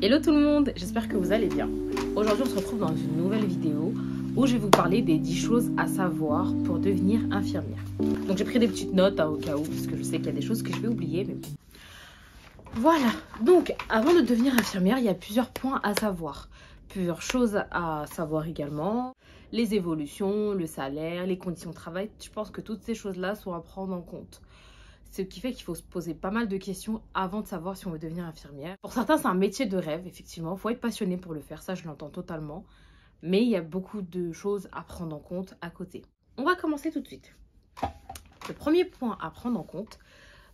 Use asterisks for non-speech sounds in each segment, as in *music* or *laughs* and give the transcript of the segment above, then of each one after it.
Hello tout le monde, j'espère que vous allez bien. Aujourd'hui on se retrouve dans une nouvelle vidéo où je vais vous parler des 10 choses à savoir pour devenir infirmière. Donc j'ai pris des petites notes hein, au cas où, parce que je sais qu'il y a des choses que je vais oublier. Mais... Voilà, donc avant de devenir infirmière, il y a plusieurs points à savoir. Plusieurs choses à savoir également. Les évolutions, le salaire, les conditions de travail. Je pense que toutes ces choses-là sont à prendre en compte. Ce qui fait qu'il faut se poser pas mal de questions avant de savoir si on veut devenir infirmière. Pour certains, c'est un métier de rêve, effectivement. Il faut être passionné pour le faire, ça je l'entends totalement. Mais il y a beaucoup de choses à prendre en compte à côté. On va commencer tout de suite. Le premier point à prendre en compte,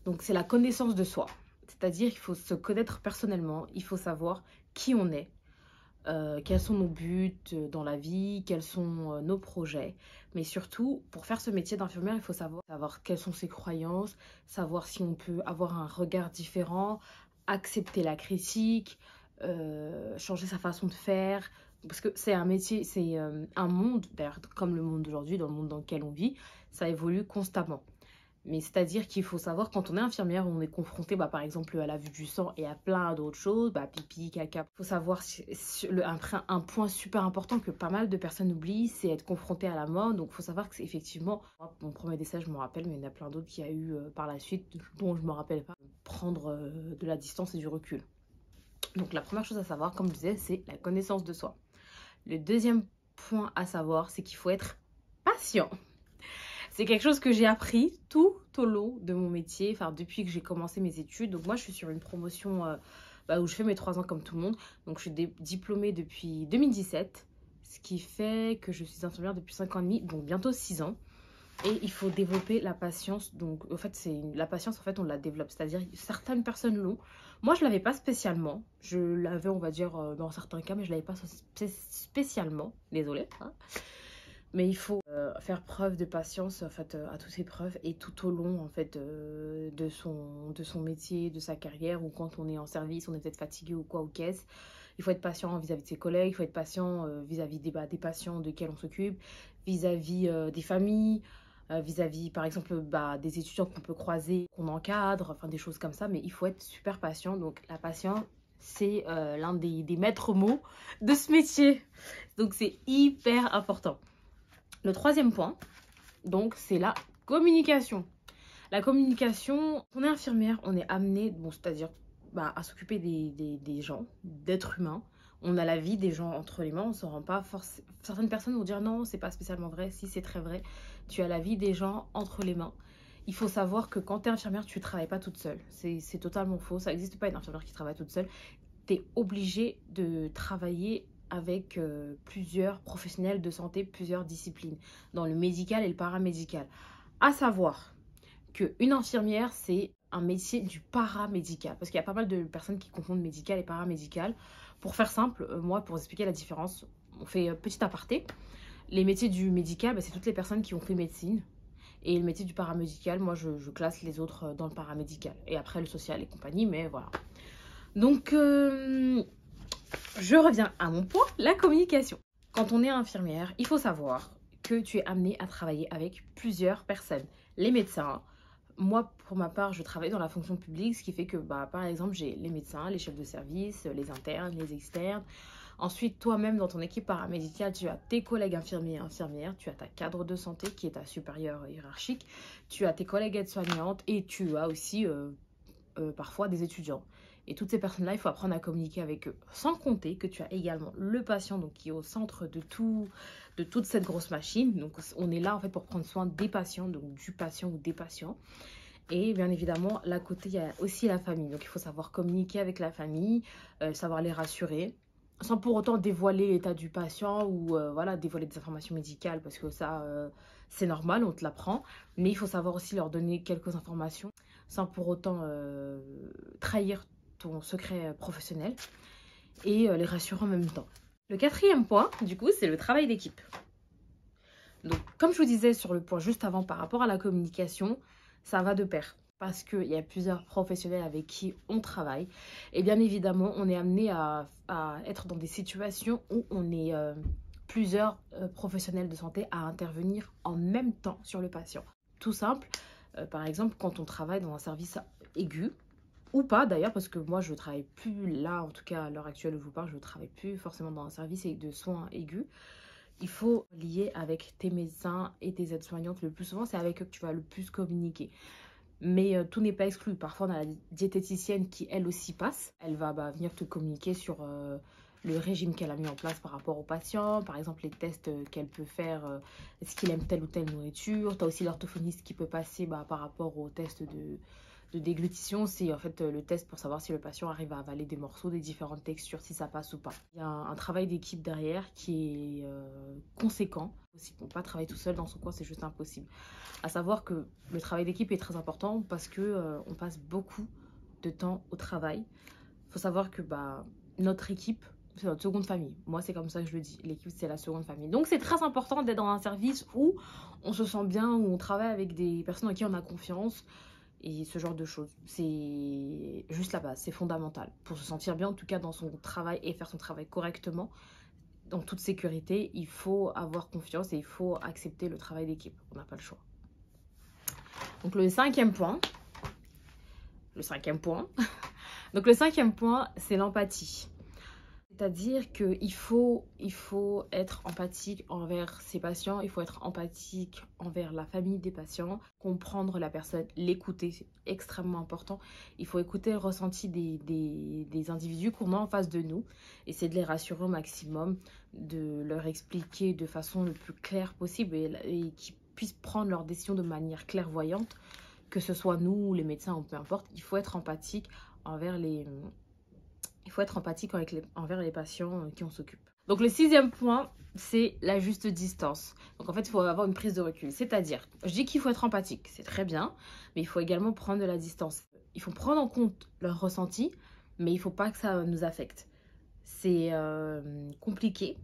donc c'est la connaissance de soi. C'est-à-dire qu'il faut se connaître personnellement, il faut savoir qui on est, euh, quels sont nos buts euh, dans la vie, quels sont euh, nos projets. Mais surtout, pour faire ce métier d'infirmière, il faut savoir, savoir quelles sont ses croyances, savoir si on peut avoir un regard différent, accepter la critique, changer sa façon de faire. Parce que c'est un métier, c'est un monde, d'ailleurs comme le monde d'aujourd'hui, dans le monde dans lequel on vit, ça évolue constamment. Mais c'est-à-dire qu'il faut savoir, quand on est infirmière, on est confronté, bah, par exemple, à la vue du sang et à plein d'autres choses, bah, pipi, caca. Il faut savoir, un, point super important que pas mal de personnes oublient, c'est être confronté à la mort. Donc, il faut savoir que c'est effectivement, mon premier décès, je me rappelle, mais il y en a plein d'autres qui a eu euh, par la suite, dont je ne me rappelle pas, prendre euh, de la distance et du recul. Donc, la première chose à savoir, comme je disais, c'est la connaissance de soi. Le deuxième point à savoir, c'est qu'il faut être patient. C'est quelque chose que j'ai appris tout au long de mon métier, enfin depuis que j'ai commencé mes études. Donc moi, je suis sur une promotion euh, bah, où je fais mes trois ans comme tout le monde. Donc je suis diplômée depuis 2017, ce qui fait que je suis infirmière depuis 5 ans et demi, donc bientôt 6 ans. Et il faut développer la patience. Donc, en fait, c'est la patience, en fait, on la développe. C'est-à-dire, certaines personnes l'ont. Moi, je l'avais pas spécialement. Je l'avais, on va dire, euh, dans certains cas, mais je l'avais pas spécialement. Désolée. Hein. Mais il faut euh, faire preuve de patience en fait, euh, à toutes ces preuves et tout au long en fait, euh, de, son, de son métier, de sa carrière ou quand on est en service, on est peut-être fatigué ou quoi ou qu'est-ce. Il faut être patient vis-à-vis de ses collègues, il faut être patient vis-à-vis des, bah, des patients de on s'occupe, vis-à-vis des familles, vis-à-vis par exemple bah, des étudiants qu'on peut croiser, qu'on encadre, enfin des choses comme ça. Mais il faut être super patient. Donc la patience, c'est l'un des, des maîtres mots de ce métier. Donc c'est hyper important. Le troisième point, donc, c'est la communication. La communication, on est infirmière, on est amené, bon, c'est-à-dire bah, à s'occuper des, gens, d'êtres humains. On a la vie des gens entre les mains, on s'en rend pas forcément. Certaines personnes vont dire non, c'est pas spécialement vrai. Si c'est très vrai, tu as la vie des gens entre les mains. Il faut savoir que quand tu es infirmière, tu ne travailles pas toute seule. C'est totalement faux. Ça n'existe pas une infirmière qui travaille toute seule. Tu es obligé de travailler avec euh, plusieurs professionnels de santé, plusieurs disciplines, dans le médical et le paramédical. À savoir qu'une infirmière, c'est un métier du paramédical, parce qu'il y a pas mal de personnes qui confondent médical et paramédical. Pour faire simple, euh, moi, pour expliquer la différence, on fait euh, petit aparté. Les métiers du médical, bah, c'est toutes les personnes qui ont fait médecine. Et le métier du paramédical, moi, je, classe les autres dans le paramédical. Et après, le social et compagnie, mais voilà. Donc, je reviens à mon point, la communication. Quand on est infirmière, il faut savoir que tu es amené à travailler avec plusieurs personnes. Les médecins, moi, pour ma part, je travaille dans la fonction publique, ce qui fait que, bah, par exemple, j'ai les médecins, les chefs de service, les internes, les externes. Ensuite, toi-même, dans ton équipe paramédicale, tu as tes collègues infirmiers et infirmières, tu as ta cadre de santé qui est ta supérieure hiérarchique, tu as tes collègues aides-soignantes et tu as aussi euh, euh, parfois des étudiants. Et toutes ces personnes-là, il faut apprendre à communiquer avec eux. Sans compter que tu as également le patient donc, qui est au centre de, tout, de toute cette grosse machine. Donc on est là en fait pour prendre soin des patients, donc du patient ou des patients. Et bien évidemment, là côté, il y a aussi la famille. Donc il faut savoir communiquer avec la famille, euh, savoir les rassurer, sans pour autant dévoiler l'état du patient ou euh, voilà dévoiler des informations médicales parce que ça euh, c'est normal, on te l'apprend. Mais il faut savoir aussi leur donner quelques informations sans pour autant trahir secret euh, professionnel et euh, les rassurer en même temps. Le quatrième point, du coup, c'est le travail d'équipe. Donc, comme je vous disais sur le point juste avant par rapport à la communication, ça va de pair parce qu'il y a plusieurs professionnels avec qui on travaille. Et bien évidemment, on est amené à, être dans des situations où on est euh, plusieurs professionnels de santé à intervenir en même temps sur le patient. Tout simple, par exemple, quand on travaille dans un service aigu, ou pas d'ailleurs, parce que moi je travaille plus là, en tout cas à l'heure actuelle où je vous parle, je travaille plus forcément dans un service de soins aigus. Il faut lier avec tes médecins et tes aides-soignantes le plus souvent, c'est avec eux que tu vas le plus communiquer. Mais euh, tout n'est pas exclu. Parfois, on a la diététicienne qui, elle aussi, passe. Elle va bah, venir te communiquer sur euh, le régime qu'elle a mis en place par rapport aux patients, par exemple les tests euh, qu'elle peut faire, est-ce qu'il aime telle ou telle nourriture. Tu aussi l'orthophoniste qui peut passer bah, par rapport au test de, de déglutition, c'est en fait euh, le test pour savoir si le patient arrive à avaler des morceaux, des différentes textures, si ça passe ou pas. Il y a un, travail d'équipe derrière qui est conséquent. Aussi, on peut pas travailler tout seul dans son coin, c'est juste impossible. À savoir que le travail d'équipe est très important parce que on passe beaucoup de temps au travail. Il faut savoir que bah, notre équipe, c'est notre seconde famille. Moi, c'est comme ça que je le dis. L'équipe, c'est la seconde famille. Donc, c'est très important d'être dans un service où on se sent bien, où on travaille avec des personnes en qui on a confiance et ce genre de choses. C'est juste la base, c'est fondamental. Pour se sentir bien, en tout cas, dans son travail et faire son travail correctement, dans toute sécurité, il faut avoir confiance et il faut accepter le travail d'équipe. On n'a pas le choix. Donc, le cinquième point. Le cinquième point. *laughs* Donc, le cinquième point, c'est l'empathie. C'est-à-dire qu'il faut, il faut être empathique envers ses patients, il faut être empathique envers la famille des patients, comprendre la personne, l'écouter, c'est extrêmement important. Il faut écouter le ressenti des, des, individus qu'on a en face de nous, essayer de les rassurer au maximum, de leur expliquer de façon le plus claire possible et, et qu'ils puissent prendre leurs décisions de manière clairvoyante, que ce soit nous ou les médecins ou peu importe. Il faut être empathique envers les il faut être empathique envers les patients euh, qui on s'occupe. Donc le sixième point, c'est la juste distance. Donc en fait, il faut avoir une prise de recul. C'est-à-dire, je dis qu'il faut être empathique, c'est très bien, mais il faut également prendre de la distance. Il faut prendre en compte leurs ressentis, mais il ne faut pas que ça nous affecte. C'est euh, compliqué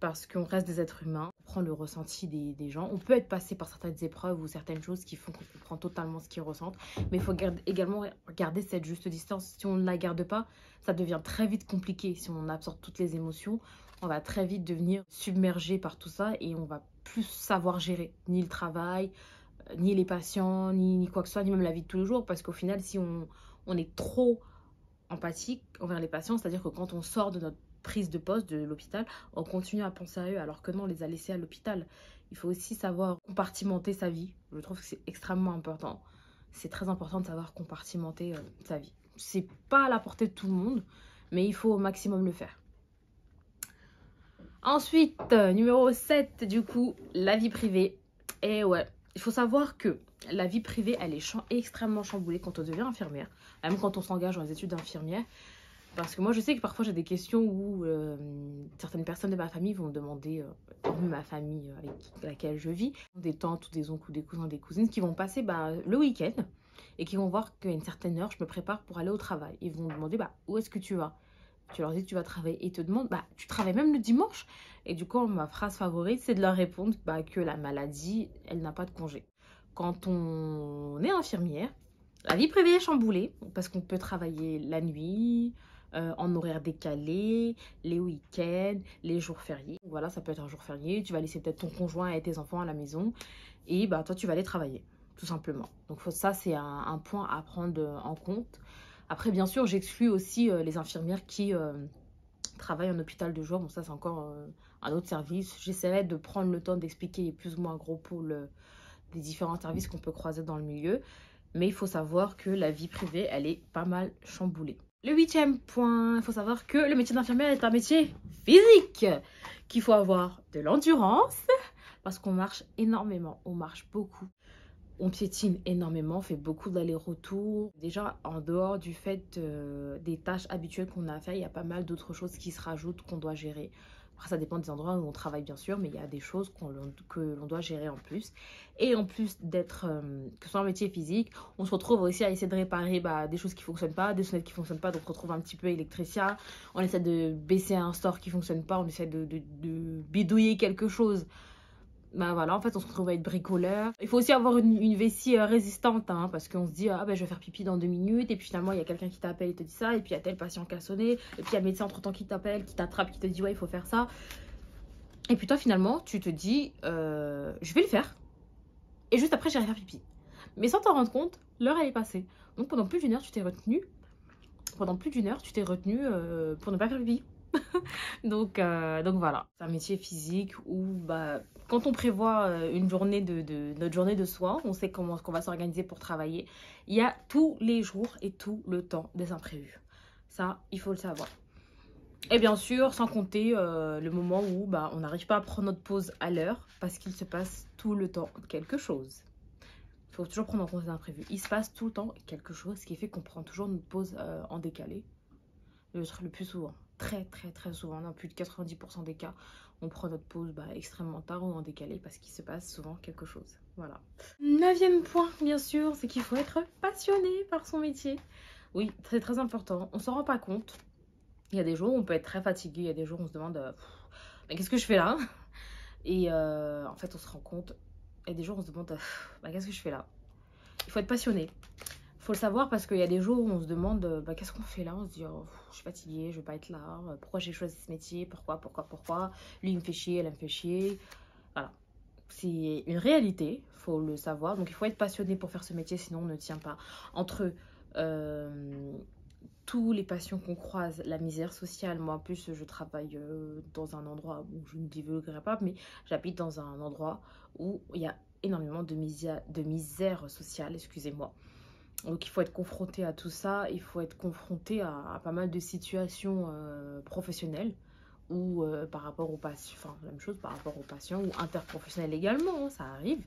parce qu'on reste des êtres humains, on prend le ressenti des, gens. On peut être passé par certaines épreuves ou certaines choses qui font qu'on comprend totalement ce qu'ils ressentent, mais il faut également garder cette juste distance. Si on ne la garde pas, ça devient très vite compliqué. Si on absorbe toutes les émotions, on va très vite devenir submergé par tout ça et on va plus savoir gérer ni le travail, euh, ni les patients, ni, quoi que ce soit, ni même la vie de tous les jours. Parce qu'au final, si on, on est trop empathique envers les patients, c'est-à-dire que quand on sort de notre prise de poste de l'hôpital, on continue à penser à eux alors que non, on les a laissés à l'hôpital. Il faut aussi savoir compartimenter sa vie. Je trouve que c'est extrêmement important. C'est très important de savoir compartimenter euh, sa vie. C'est pas à la portée de tout le monde, mais il faut au maximum le faire. Ensuite, euh, numéro 7, du coup, la vie privée. Et ouais, il faut savoir que la vie privée, elle est extrêmement chamboulée quand on devient infirmière, même quand on s'engage dans les études d'infirmière. Parce que moi, je sais que parfois, j'ai des questions où euh, certaines personnes de ma famille vont me demander, euh, ma famille avec laquelle je vis, des tantes ou des oncles ou des cousins, des cousines, qui vont passer bah, le week-end et qui vont voir qu'à une certaine heure, je me prépare pour aller au travail. Ils vont me demander, bah, où est-ce que tu vas? Tu leur dis que tu vas travailler et ils te demandent, bah, tu travailles même le dimanche? Et du coup, ma phrase favorite, c'est de leur répondre que la maladie, elle n'a pas de congé. Quand on est infirmière, la vie privée est chamboulée parce qu'on peut travailler la nuit, euh, en horaire décalé, les week-ends, les jours fériés. Voilà, ça peut être un jour férié, tu vas laisser peut-être ton conjoint et tes enfants à la maison et bah toi tu vas aller travailler, tout simplement. Donc ça c'est un, point à prendre en compte. Après bien sûr j'exclus aussi euh, les infirmières qui euh, travaillent en hôpital de jour, bon ça c'est encore un autre service. J'essaierai de prendre le temps d'expliquer plus ou moins gros pôles des différents services qu'on peut croiser dans le milieu. Mais il faut savoir que la vie privée, elle est pas mal chamboulée. Le huitième point, il faut savoir que le métier d'infirmière est un métier physique, qu'il faut avoir de l'endurance, parce qu'on marche énormément, on marche beaucoup. On piétine énormément, on fait beaucoup d'allers-retours. Déjà, en dehors du fait euh, des tâches habituelles qu'on a à faire, il y a pas mal d'autres choses qui se rajoutent qu'on doit gérer. Après, ça dépend des endroits où on travaille, bien sûr, mais il y a des choses que l'on doit gérer en plus. Et en plus d'être, euh, que ce soit un métier physique, on se retrouve aussi à essayer de réparer bah, des choses qui ne fonctionnent pas, des sonnettes qui ne fonctionnent pas, donc on retrouve un petit peu électricien. On essaie de baisser un store qui ne fonctionne pas, on essaie de bidouiller quelque chose bah voilà, en fait, on se retrouve à être bricoleur. Il faut aussi avoir une, vessie euh, résistante, hein, parce qu'on se dit, ah ben je vais faire pipi dans deux minutes, et puis finalement, il y a quelqu'un qui t'appelle et te dit ça, et puis il y a tel patient qui a sonné, et puis il y a médecin entre-temps qui t'appelle, qui t'attrape, qui te dit, ouais, il faut faire ça. Et puis toi, finalement, tu te dis, euh, je vais le faire, et juste après, j'irai faire pipi. Mais sans t'en rendre compte, l'heure, elle est passée. Donc pendant plus d'une heure, tu t'es retenu pendant plus d'une heure, tu t'es retenu euh, pour ne pas faire pipi. *laughs* donc, euh, donc voilà, c'est un métier physique où bah, quand on prévoit euh, une journée de, notre journée de soins, on sait comment qu'on va s'organiser pour travailler. Il y a tous les jours et tout le temps des imprévus. Ça, il faut le savoir. Et bien sûr, sans compter le moment où bah, on n'arrive pas à prendre notre pause à l'heure parce qu'il se passe tout le temps quelque chose. Il faut toujours prendre en compte les imprévus. Il se passe tout le temps quelque chose, ce qui fait qu'on prend toujours notre pause en décalé. Le plus souvent très très très souvent, dans plus de 90% des cas, on prend notre pause bah, extrêmement tard ou en décalé parce qu'il se passe souvent quelque chose. Voilà. Neuvième point, bien sûr, c'est qu'il faut être passionné par son métier. Oui, c'est très important. On s'en rend pas compte. Il y a des jours où on peut être très fatigué, il y a des jours où on se demande euh, qu'est-ce que je fais là? Et euh, en fait, on se rend compte. Il y a des jours où on se demande bah, qu'est-ce que je fais là? Il faut être passionné faut le savoir parce qu'il y a des jours où on se demande euh, bah, qu'est-ce qu'on fait là? On se dit oh, je suis fatiguée, je vais pas être là. Euh, pourquoi j'ai choisi ce métier? Pourquoi Pourquoi Pourquoi? Lui il me fait chier, elle me fait chier. Voilà. C'est une réalité, faut le savoir. Donc il faut être passionné pour faire ce métier, sinon on ne tient pas. Entre euh, tous les passions qu'on croise, la misère sociale, moi en plus je travaille dans un endroit où je ne divulguerai pas, mais j'habite dans un endroit où il y a énormément de misère sociale, excusez-moi. Donc il faut être confronté à tout ça, il faut être confronté à, pas mal de situations euh, professionnelles ou euh, par rapport aux patients, enfin la même chose par rapport aux patients ou interprofessionnels également, hein, ça arrive.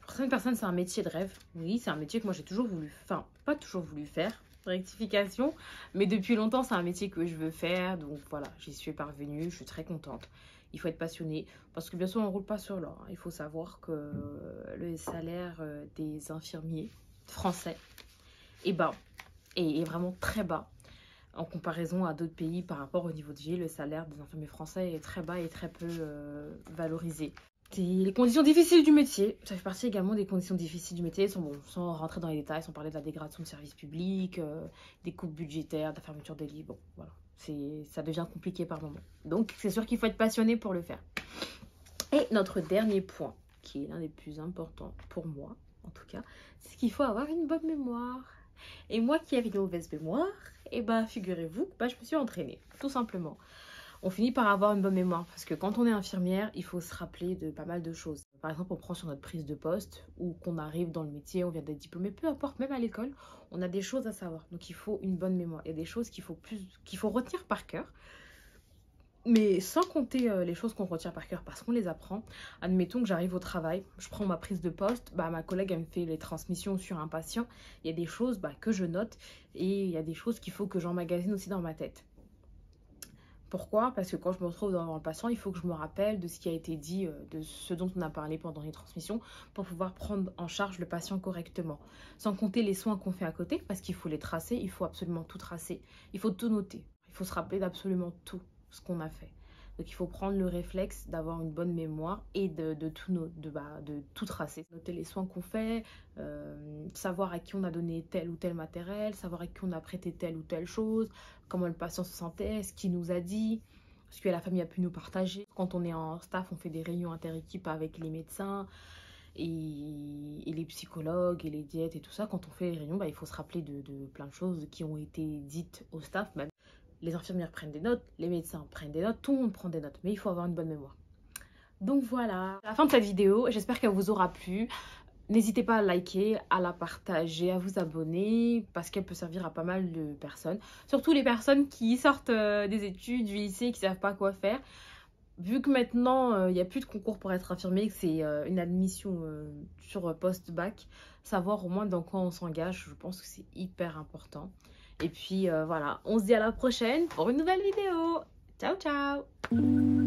Pour certaines personnes c'est un métier de rêve, oui c'est un métier que moi j'ai toujours voulu, enfin pas toujours voulu faire, rectification, mais depuis longtemps c'est un métier que je veux faire, donc voilà j'y suis parvenue, je suis très contente. Il faut être passionné parce que bien sûr on ne roule pas sur l'or, hein. il faut savoir que le salaire euh, des infirmiers français est bas, et est vraiment très bas en comparaison à d'autres pays par rapport au niveau de vie. Le salaire des infirmiers français est très bas et très peu euh, valorisé. Les conditions difficiles du métier, ça fait partie également des conditions difficiles du métier, sans, bon, rentrer dans les détails, sans parler de la dégradation de services publics, euh, des coupes budgétaires, de la fermeture des lits, bon voilà, ça devient compliqué par moment. Donc c'est sûr qu'il faut être passionné pour le faire. Et notre dernier point, qui est l'un des plus importants pour moi, en tout cas, c'est qu'il faut avoir une bonne mémoire. Et moi qui avais une mauvaise mémoire, et eh ben figurez-vous, bah, je me suis entraînée, tout simplement. On finit par avoir une bonne mémoire parce que quand on est infirmière, il faut se rappeler de pas mal de choses. Par exemple, on prend sur notre prise de poste ou qu'on arrive dans le métier, on vient d'être diplômé, peu importe, même à l'école, on a des choses à savoir. Donc il faut une bonne mémoire. Il y a des choses qu'il faut plus qu'il faut retenir par cœur mais sans compter euh, les choses qu'on retient par cœur parce qu'on les apprend. Admettons que j'arrive au travail, je prends ma prise de poste, bah, ma collègue elle me fait les transmissions sur un patient. Il y a des choses bah, que je note et il y a des choses qu'il faut que j'emmagasine aussi dans ma tête. Pourquoi? Parce que quand je me retrouve devant le patient, il faut que je me rappelle de ce qui a été dit, euh, de ce dont on a parlé pendant les transmissions, pour pouvoir prendre en charge le patient correctement. Sans compter les soins qu'on fait à côté, parce qu'il faut les tracer, il faut absolument tout tracer. Il faut tout noter. Il faut se rappeler d'absolument tout ce qu'on a fait. Donc il faut prendre le réflexe d'avoir une bonne mémoire et de, tout, de, bah, de tout tracer. Noter les soins qu'on fait, euh, savoir à qui on a donné tel ou tel matériel, savoir à qui on a prêté telle ou telle chose, comment le patient se sentait, ce qu'il nous a dit, ce que la famille a pu nous partager. Quand on est en staff, on fait des réunions inter-équipes avec les médecins et, les psychologues et les diètes et tout ça. Quand on fait les réunions, bah, il faut se rappeler de, de plein de choses qui ont été dites au staff, même les infirmières prennent des notes, les médecins prennent des notes, tout le monde prend des notes, mais il faut avoir une bonne mémoire. Donc voilà, la fin de cette vidéo, j'espère qu'elle vous aura plu. N'hésitez pas à liker, à la partager, à vous abonner parce qu'elle peut servir à pas mal de personnes. Surtout les personnes qui sortent euh, des études, du lycée, qui savent pas quoi faire. Vu que maintenant, euh, il n'y a plus de concours pour être infirmier, que c'est euh, une admission sur post-bac, savoir au moins dans quoi on s'engage, je pense que c'est hyper important. Et puis euh, voilà, on se dit à la prochaine pour une nouvelle vidéo. Ciao, ciao